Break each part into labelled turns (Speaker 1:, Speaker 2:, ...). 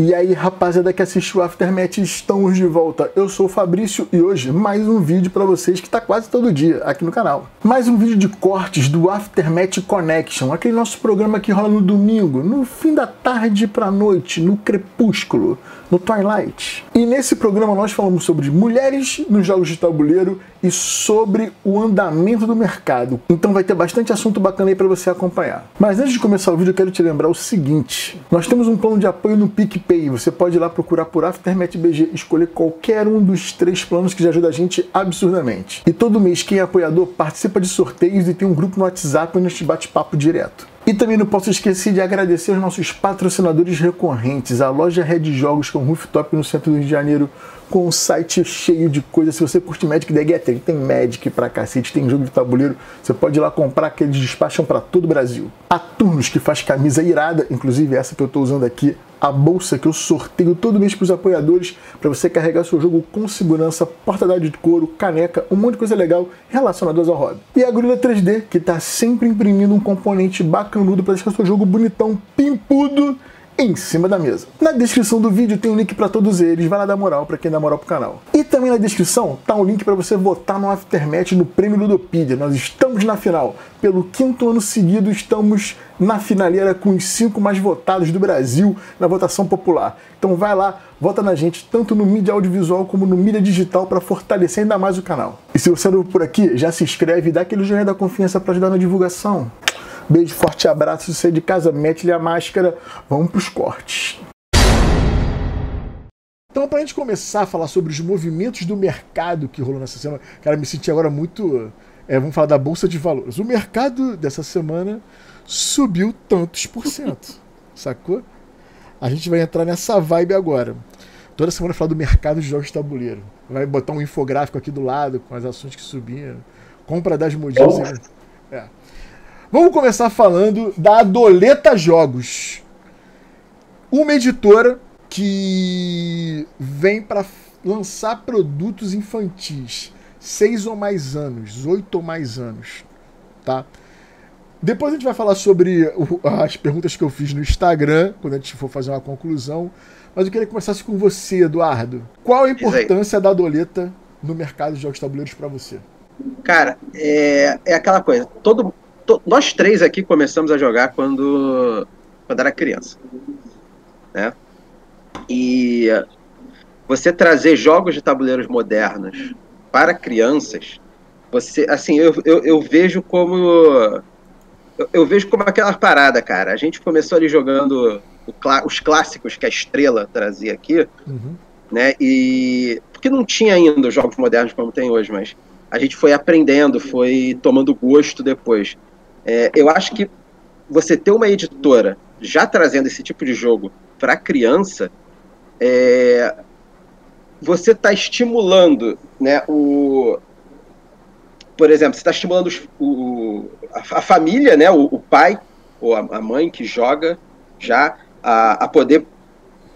Speaker 1: E aí, rapaziada que assistiu o Aftermath, estamos de volta. Eu sou o Fabrício e hoje mais um vídeo para vocês que tá quase todo dia aqui no canal. Mais um vídeo de cortes do Aftermath Connection, aquele nosso programa que rola no domingo, no fim da tarde pra noite, no crepúsculo, no twilight. E nesse programa nós falamos sobre mulheres nos jogos de tabuleiro e sobre o andamento do mercado. Então vai ter bastante assunto bacana aí para você acompanhar. Mas antes de começar o vídeo, eu quero te lembrar o seguinte: nós temos um plano de apoio no PicPay. Você pode ir lá procurar por Aftermath BG, escolher qualquer um dos três planos que já ajuda a gente absurdamente. E todo mês quem é apoiador participa de sorteios e tem um grupo no WhatsApp onde a gente bate papo direto. E também não posso esquecer de agradecer aos nossos patrocinadores recorrentes, a loja Red Jogos com rooftop no centro do Rio de Janeiro, com um site cheio de coisas. Se você curte Magic the Gathering, tem Magic pra cacete, tem jogo de tabuleiro, você pode ir lá comprar que eles despacham para todo o Brasil. A Turnos, que faz camisa irada, inclusive essa que eu tô usando aqui, a bolsa que eu sorteio todo mês para os apoiadores, para você carregar seu jogo com segurança, porta-dade de couro, caneca, um monte de coisa legal relacionadas ao hobby. E a Gorilla 3D, que está sempre imprimindo um componente bacanudo para deixar seu jogo bonitão, pimpudo em cima da mesa. Na descrição do vídeo tem um link para todos eles, vai lá dar moral para quem dá moral pro canal. E também na descrição tá um link para você votar no Aftermath no Prêmio Ludopedia. Nós estamos na final. Pelo quinto ano seguido estamos na finaleira com os cinco mais votados do Brasil na votação popular. Então vai lá, vota na gente, tanto no mídia audiovisual como no mídia digital para fortalecer ainda mais o canal. E se você é novo por aqui, já se inscreve e dá aquele joinha da confiança para ajudar na divulgação. Beijo, forte abraço. Se você é de casa, mete-lhe a máscara. Vamos pros cortes. Então, para a gente começar a falar sobre os movimentos do mercado que rolou nessa semana, cara, me senti agora muito. É, vamos falar da Bolsa de Valores. O mercado dessa semana subiu tantos por cento, sacou? A gente vai entrar nessa vibe agora. Toda semana falar do mercado de jogos de tabuleiro. Vai botar um infográfico aqui do lado com as ações que subiram. Compra das modias. É. Vamos começar falando da Adoleta Jogos. Uma editora que vem para lançar produtos infantis. Seis ou mais anos, oito ou mais anos, tá? Depois a gente vai falar sobre as perguntas que eu fiz no Instagram, quando a gente for fazer uma conclusão. Mas eu queria que começasse com você, Eduardo. Qual a importância da Adoleta no mercado de jogos tabuleiros para você?
Speaker 2: Cara, é, é aquela coisa. Todo, to, nós três aqui começamos a jogar quando, quando era criança. Né? E você trazer jogos de tabuleiros modernos para crianças, você, assim, eu, eu, eu vejo como eu, eu, vejo como aquela parada, cara. A gente começou ali jogando os clássicos que a Estrela trazia aqui, uhum. né? E porque não tinha ainda os jogos modernos como tem hoje, mas a gente foi aprendendo, foi tomando gosto depois. É, eu acho que você ter uma editora já trazendo esse tipo de jogo para criança, é, você está estimulando, né, o, por exemplo, você está estimulando o, a, a, família, né, o, o pai ou a, a, mãe que joga já a, a poder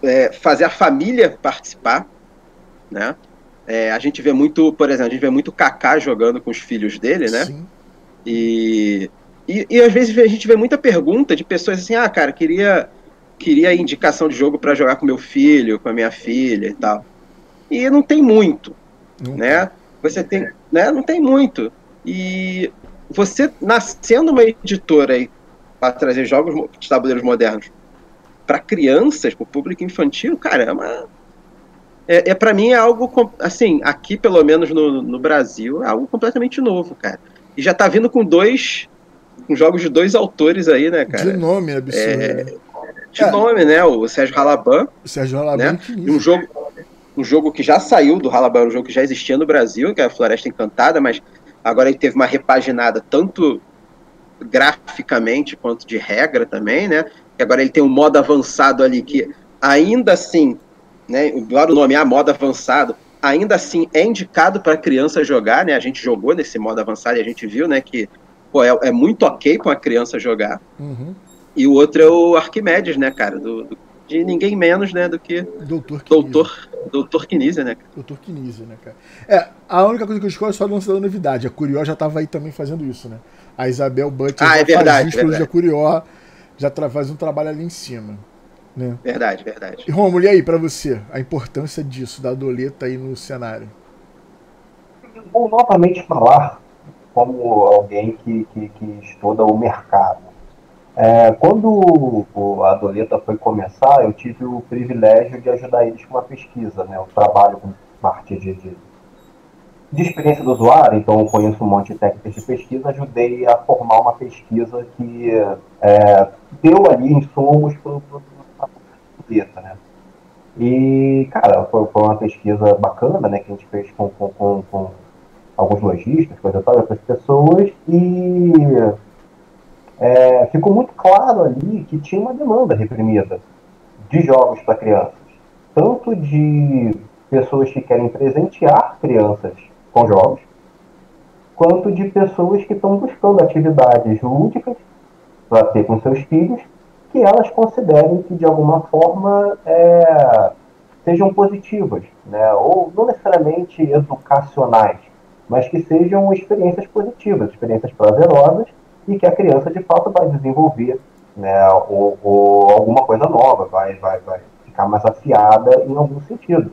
Speaker 2: é, fazer a família participar, né? É, a gente vê muito, por exemplo, a gente vê muito Kaká jogando com os filhos dele, né? Sim. E e, e, às vezes a gente vê muita pergunta de pessoas assim, ah, cara, queria, queria indicação de jogo para jogar com meu filho, com a minha filha e tal. E não tem muito, não né? Você tem, né? Não tem muito. E você nascendo uma editora aí para trazer jogos de tabuleiros modernos para crianças, para o público infantil, caramba, é, é para mim é algo assim, aqui pelo menos no, no Brasil, é algo completamente novo, cara. E já tá vindo com dois com jogos de dois autores aí, né, cara?
Speaker 1: De nome absurdo. É,
Speaker 2: de é. nome, né? O Sérgio Halaban.
Speaker 1: O Sérgio Halaban.
Speaker 2: Né? E um jogo, um jogo que já saiu do Halaban, um jogo que já existia no Brasil, que é a Floresta Encantada, mas agora ele teve uma repaginada tanto graficamente quanto de regra também, né? E agora ele tem um modo avançado ali que ainda assim, né? Embora o nome é modo avançado, ainda assim é indicado para criança jogar, né? A gente jogou nesse modo avançado e a gente viu, né, que pô, é, é muito ok para uma criança jogar. Uhum. E o outro é o Arquimedes, né, cara? Do, do, de ninguém menos, né, do que
Speaker 1: Doutor
Speaker 2: Doutor, Doutor Kinese, né?
Speaker 1: Doutor Kinese, né, cara? É, a única coisa que eu escolho é só o lance da novidade. A Curió já tava aí também fazendo isso, né? A Isabel Butcher
Speaker 2: ah, é verdade,
Speaker 1: faz a Curió já faz um trabalho ali em cima. Né?
Speaker 2: Verdade, verdade.
Speaker 1: E Romulo, e aí, para você, a importância disso, da doleta aí no cenário?
Speaker 3: Vou novamente falar como alguém que, que, que estuda o mercado. É, quando a Doleta foi começar, eu tive o privilégio de ajudar eles com uma pesquisa. Né? Eu trabalho com parte de, de, de experiência do usuário, então eu conheço um monte de técnicas de pesquisa, ajudei a formar uma pesquisa que é, deu ali insumos para a Doleta. Né? E, cara, foi, foi, uma pesquisa bacana né, que a gente fez com, com, com, com alguns lojistas, coisa tal, outras pessoas, e é, ficou muito claro ali que tinha uma demanda reprimida de jogos para crianças, tanto de pessoas que querem presentear crianças com jogos, quanto de pessoas que estão buscando atividades lúdicas para ter com seus filhos, que elas considerem que de alguma forma é, sejam positivas, né? ou não necessariamente educacionais, mas que sejam experiências positivas, experiências prazerosas e que a criança de fato vai desenvolver né, ou, ou alguma coisa nova, vai, vai, vai ficar mais afiada em algum sentido.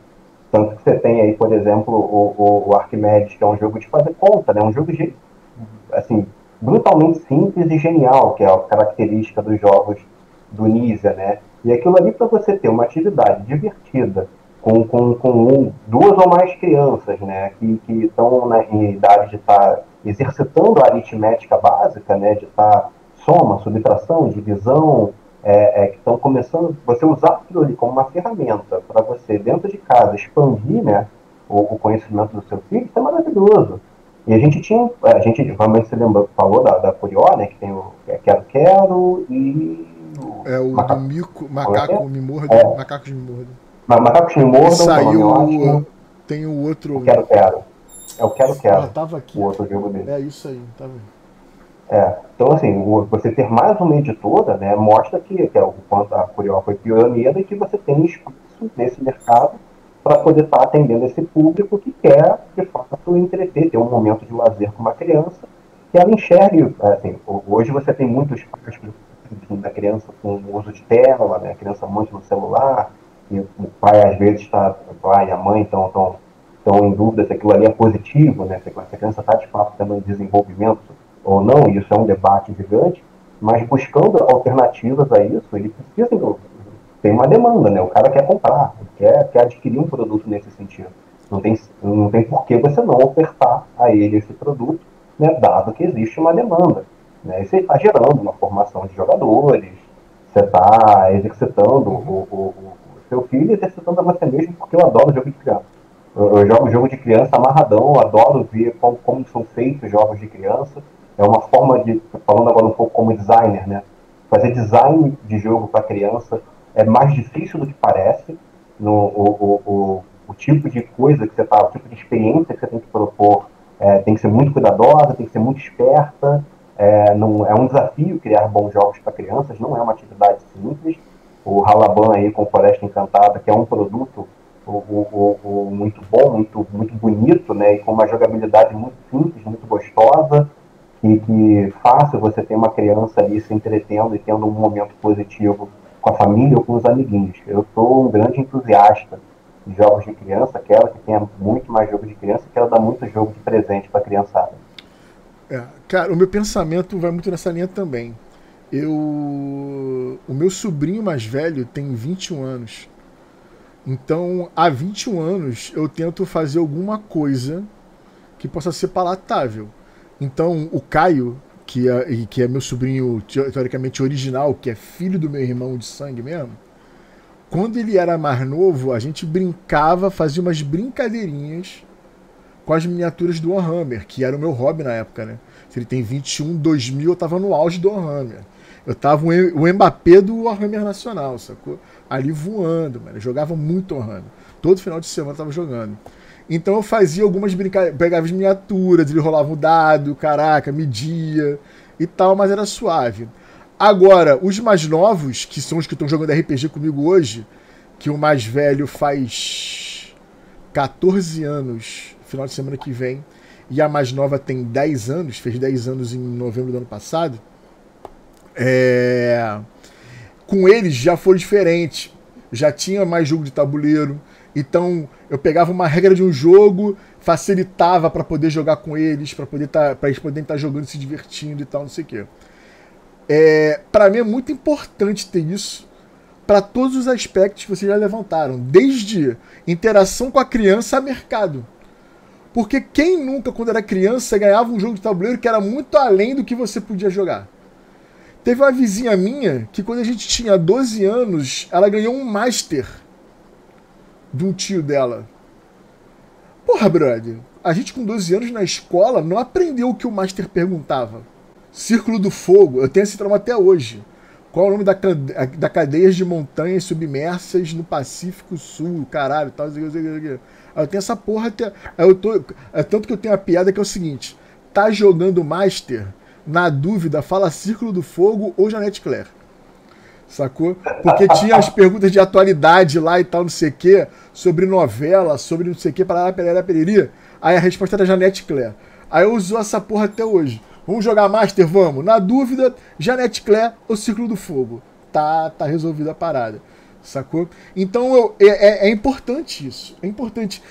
Speaker 3: Tanto que você tem aí, por exemplo, o, o, o Arquimedes, que é um jogo de fazer conta, né? um jogo de, assim, brutalmente simples e genial, que é a característica dos jogos do Nisa, né? E aquilo ali para você ter uma atividade divertida, com, com, com um, duas ou mais crianças, né, que estão em idade de estar tá exercitando a aritmética básica, né, de estar tá soma, subtração, divisão, é, é, que estão começando, você usar aquilo ali como uma ferramenta para você, dentro de casa, expandir né, o, o, conhecimento do seu filho, isso é maravilhoso. E a gente tinha, a gente realmente se lembra, falou da, da Curió, né, que tem o Quero Quero e
Speaker 1: o é o macaco, do mico, macaco é? me é. macacos me mordam.
Speaker 3: Macacos me mordam,
Speaker 1: saiu, tem o outro.
Speaker 3: O Quero Quero. É o Quero Quero.
Speaker 1: Ah, tava aqui.
Speaker 3: O outro jogo dele.
Speaker 1: É isso aí, tá vendo?
Speaker 3: É, então assim, você ter mais uma editora, né, mostra que, que é o quanto a Curió foi pioneira e que você tem espaço nesse mercado para poder estar tá atendendo esse público que quer, de fato, entreter, ter um momento de lazer com uma criança, que ela enxergue, assim, hoje você tem muitos da criança com o uso de tela, né, a criança muito no celular, e o pai às vezes está, o pai e a mãe estão tão, tão em dúvida se aquilo ali é positivo, né, se a criança está de fato tendo desenvolvimento ou não, e isso é um debate gigante, mas buscando alternativas a isso, ele precisa tem uma demanda, né? O cara quer comprar, quer, quer adquirir um produto nesse sentido. Não tem, não tem por que você não ofertar a ele esse produto, né, dado que existe uma demanda. Né? Você está gerando uma formação de jogadores, você está exercitando o, o, seu filho exercitando a você mesmo, porque eu adoro jogo de criança. Eu, eu jogo jogo de criança amarradão, adoro ver como, como são feitos jogos de criança é uma forma de, falando agora um pouco como designer, né? Fazer design de jogo para criança é mais difícil do que parece. No, o, o, o, o, tipo de coisa que você tá, o tipo de experiência que você tem que propor é, tem que ser muito cuidadosa, tem que ser muito esperta. É, não, é um desafio criar bons jogos para crianças, não é uma atividade simples. O Halaban aí com Floresta Encantada, que é um produto o, o, o, muito bom, muito, muito bonito, né, e com uma jogabilidade muito simples, muito gostosa, e que fácil você ter uma criança ali se entretendo e tendo um momento positivo com a família ou com os amiguinhos. Eu sou um grande entusiasta de jogos de criança, quero que tenha muito mais jogo de criança, quero dar muito jogo de presente para a criançada.
Speaker 1: É, cara, o meu pensamento vai muito nessa linha também. Eu, o meu sobrinho mais velho tem 21 anos. Então, há 21 anos eu tento fazer alguma coisa que possa ser palatável. Então, o Caio, que é, que é meu sobrinho teoricamente original, que é filho do meu irmão de sangue mesmo, quando ele era mais novo, a gente brincava, fazia umas brincadeirinhas com as miniaturas do Warhammer, que era o meu hobby na época, né? Se ele tem 21, 2000, eu tava no auge do Warhammer. Eu tava o Mbappé do Warhammer Nacional, sacou? Ali voando, mano. Eu jogava muito Warhammer. Todo final de semana eu tava jogando. Então eu fazia algumas brincadeiras, pegava as miniaturas, ele rolava o dado, caraca, media e tal, mas era suave. Agora, os mais novos, que são os que estão jogando RPG comigo hoje, que o mais velho faz 14 anos, final de semana que vem, e a mais nova tem 10 anos, fez 10 anos em novembro do ano passado. É... Com eles já foi diferente. Já tinha mais jogo de tabuleiro. Então eu pegava uma regra de um jogo, facilitava para poder jogar com eles, para poder tá, para eles poderem estar tá jogando, se divertindo e tal, não sei o quê. É, para mim é muito importante ter isso para todos os aspectos que vocês já levantaram, desde interação com a criança a mercado. Porque quem nunca, quando era criança, ganhava um jogo de tabuleiro que era muito além do que você podia jogar? Teve uma vizinha minha que, quando a gente tinha 12 anos, ela ganhou um Master de um tio dela. Porra, brother, a gente com 12 anos na escola não aprendeu o que o Master perguntava. Círculo do Fogo, eu tenho esse trauma até hoje. Qual é o nome da, da de montanhas submersas no Pacífico Sul, caralho, tal. Eu tenho essa porra até. Eu tô, é tanto que eu tenho a piada que é o seguinte: tá jogando Master, na dúvida, fala Círculo do Fogo ou Janete Claire. Sacou? Porque tinha as perguntas de atualidade lá e tal, não sei o quê, sobre novela, sobre não sei o quê, parará, pererá, pereri. Aí a resposta era Janete Claire. Aí eu uso essa porra até hoje. Vamos jogar Master? Vamos. Na dúvida, Janete Claire ou Círculo do Fogo. Tá, tá resolvida a parada. Sacou? Então eu, é, é, é importante isso. É importante.